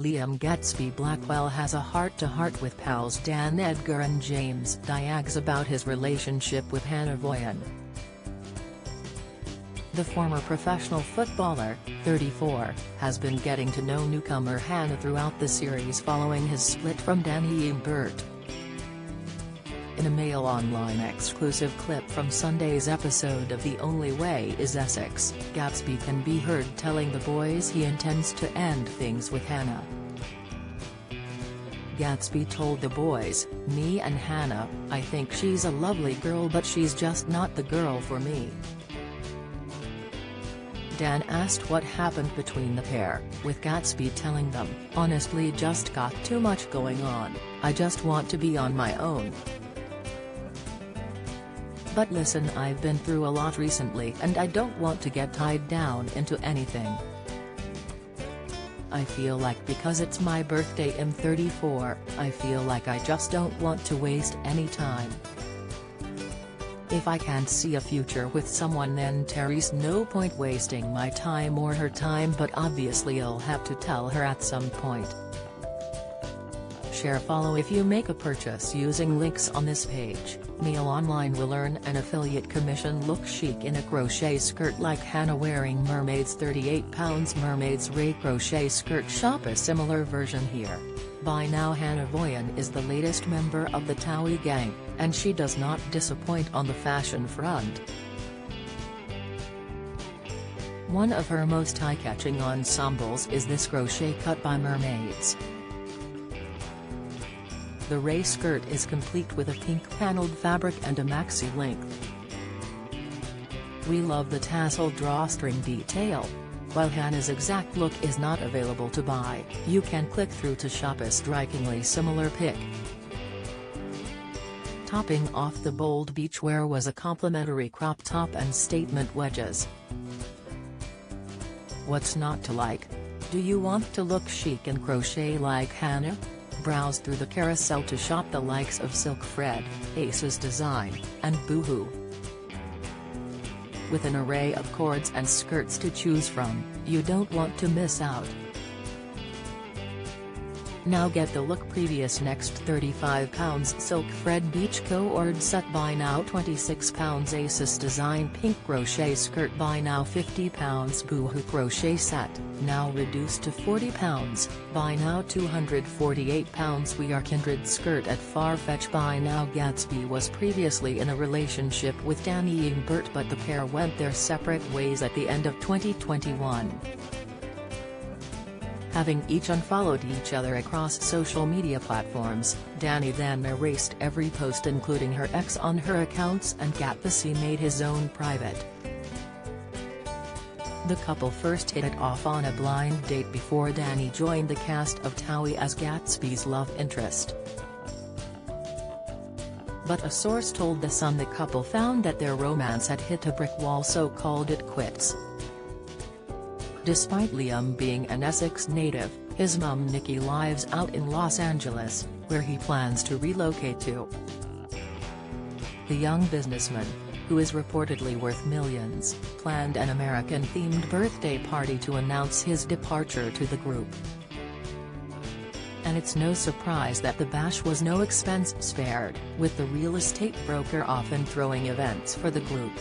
Liam Gatsby Blackwell has a heart-to-heart with pals Dan Edgar and James Diags about his relationship with Hannah Voyan. The former professional footballer, 34, has been getting to know newcomer Hannah throughout the series following his split from Dani Imbert. In a Mail Online exclusive clip from Sunday's episode of The Only Way is Essex, Gatsby can be heard telling the boys he intends to end things with Hannah. Gatsby told the boys, me and Hannah, I think she's a lovely girl but she's just not the girl for me. Dan asked what happened between the pair, with Gatsby telling them, honestly just got too much going on, I just want to be on my own. But listen I've been through a lot recently and I don't want to get tied down into anything. I feel like because it's my birthday I'm 34, I feel like I just don't want to waste any time. If I can't see a future with someone then Terry's no point wasting my time or her time but obviously I'll have to tell her at some point. Share follow if you make a purchase using links on this page. Mail Online will earn an affiliate commission look chic in a crochet skirt like Hannah wearing mermaids £38 mermaids ray crochet skirt shop a similar version here. By now Hannah Voyan is the latest member of the Towie gang, and she does not disappoint on the fashion front. One of her most eye-catching ensembles is this crochet cut by mermaids. The ray skirt is complete with a pink paneled fabric and a maxi length. We love the tassel drawstring detail. While Hannah's exact look is not available to buy, you can click through to shop a strikingly similar pick. Topping off the bold beachwear was a complimentary crop top and statement wedges. What's not to like? Do you want to look chic and crochet like Hannah? Browse through the carousel to shop the likes of Silk Fred, ASOS Design, and Boohoo. With an array of cords and skirts to choose from, you don't want to miss out. Now get the look previous next £35 SilkFred Beach Co-ord set buy now £26 ASOS Design Pink Crochet Skirt buy now £50 Boohoo Crochet Set, now reduced to £40, buy now £248 We Are Kindred Skirt at Farfetch buy now Gatsby was previously in a relationship with Dani Imbert but the pair went their separate ways at the end of 2021 having each unfollowed each other across social media platforms, Dani then erased every post including her ex on her accounts and Gatsby made his own private. The couple first hit it off on a blind date before Dani joined the cast of Towie as Gatsby's love interest. But a source told The Sun the couple found that their romance had hit a brick wall so called it quits. Despite Liam being an Essex native, his mum Nikki lives out in Los Angeles, where he plans to relocate to. The young businessman, who is reportedly worth millions, planned an American-themed birthday party to announce his departure to the group. And it's no surprise that the bash was no expense spared, with the real estate broker often throwing events for the group.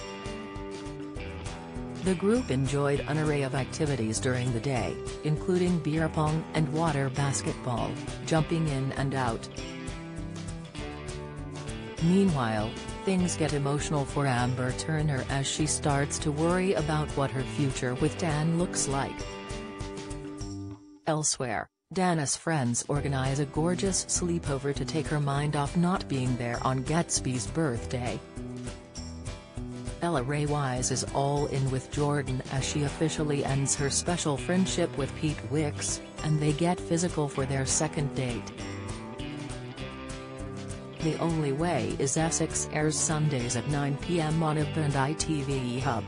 The group enjoyed an array of activities during the day, including beer pong and water basketball, jumping in and out. Meanwhile, things get emotional for Amber Turner as she starts to worry about what her future with Dan looks like. Elsewhere, Dana's friends organize a gorgeous sleepover to take her mind off not being there on Gatsby's birthday. Ella Rae Wise is all in with Jordan as she officially ends her special friendship with Pete Wicks, and they get physical for their second date. The Only Way is Essex airs Sundays at 9 p.m. on IB ITV Hub.